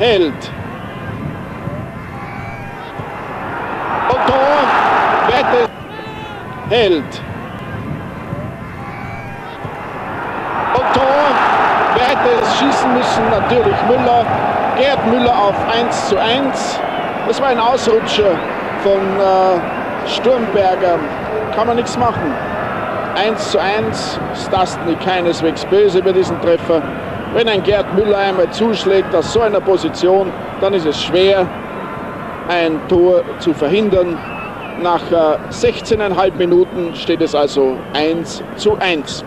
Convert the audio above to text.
hält. Und Tor, Wette hält. Und Tor, wer hätte es schießen müssen? Natürlich Müller. Gerd Müller auf 1 zu 1. Das war ein Ausrutscher von äh, Sturmberger. Kann man nichts machen. 1 zu 1. Stastny keineswegs böse über diesen Treffer. Wenn ein Gerd Müller einmal zuschlägt aus so einer Position, dann ist es schwer, ein Tor zu verhindern. Nach 16,5 Minuten steht es also 1 zu 1.